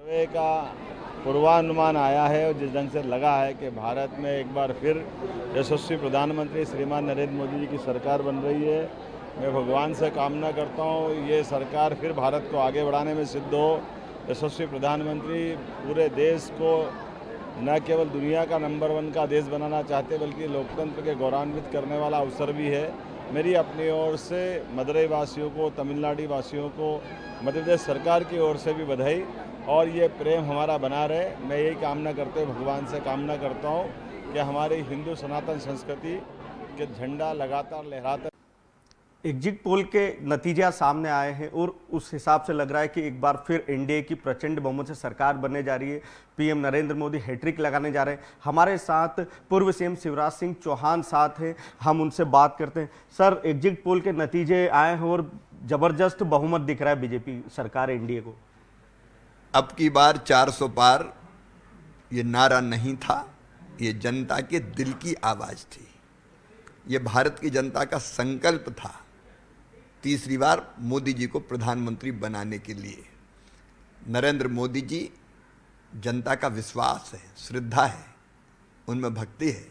सर्वे का पूर्वानुमान आया है और जिस ढंग से लगा है कि भारत में एक बार फिर यशस्वी प्रधानमंत्री श्रीमान नरेंद्र मोदी जी की सरकार बन रही है। मैं भगवान से कामना करता हूँ, ये सरकार फिर भारत को आगे बढ़ाने में सिद्ध हो। यशस्वी प्रधानमंत्री पूरे देश को न केवल दुनिया का नंबर वन का देश बनाना चाहते, बल्कि लोकतंत्र के गौरवान्वित करने वाला अवसर भी है। मेरी अपनी ओर से मदुरई वासियों को तमिलनाडु वासियों को मध्य प्रदेश सरकार की ओर से भी बधाई। और ये प्रेम हमारा बना रहे। मैं यही कामना करते भगवान से कामना करता हूँ कि हमारी हिंदू सनातन संस्कृति के झंडा लगातार लहराता एग्जिट पोल के नतीजे सामने आए हैं और उस हिसाब से लग रहा है कि एक बार फिर एनडीए की प्रचंड बहुमत से सरकार बनने जा रही है। पीएम नरेंद्र मोदी हैट्रिक लगाने जा रहे हैं। हमारे साथ पूर्व सीएम शिवराज सिंह चौहान साथ हैं। हम उनसे बात करते हैं। सर, एग्जिट पोल के नतीजे आए हैं और ज़बरदस्त बहुमत दिख रहा है बीजेपी सरकार एनडीए को। अब की बार 400 पार, ये नारा नहीं था, ये जनता के दिल की आवाज़ थी। ये भारत की जनता का संकल्प था तीसरी बार मोदी जी को प्रधानमंत्री बनाने के लिए। नरेंद्र मोदी जी जनता का विश्वास है, श्रद्धा है, उनमें भक्ति है,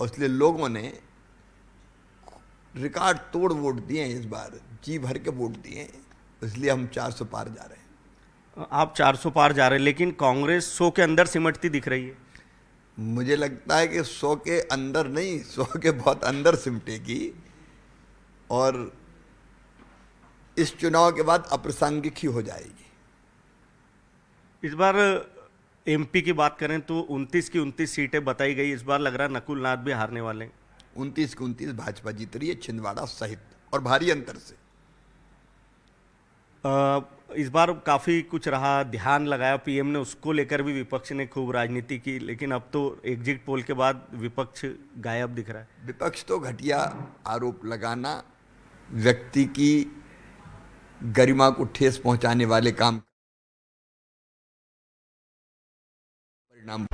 और इसलिए लोगों ने रिकॉर्ड तोड़ वोट दिए हैं इस बार, जी भर के वोट दिए हैं, इसलिए हम 400 पार जा रहे हैं। आप 400 पार जा रहे हैं लेकिन कांग्रेस सौ के अंदर सिमटती दिख रही है। मुझे लगता है कि सौ के अंदर नहीं सौ के बहुत अंदर सिमटेगी। और इस चुनाव के बाद अप्रासंगिक ही हो जाएगी। इस बार एमपी की बात करें तो 29 की 29 सीटें बताई गई। इस बार लग रहा है नकुल नाथ भी हारने वाले हैं। उनतीस के उनतीस भाजपा जीत रही है छिंदवाड़ा सहित और भारी अंतर से। अ, इस बार काफ़ी कुछ रहा, ध्यान लगाया। पीएम ने उसको लेकर भी विपक्ष ने खूब राजनीति की, लेकिन अब तो एग्जिट पोल के बाद विपक्ष गायब दिख रहा है। विपक्ष तो घटिया आरोप लगाना, व्यक्ति की गरिमा को ठेस पहुँचाने वाले काम परिणाम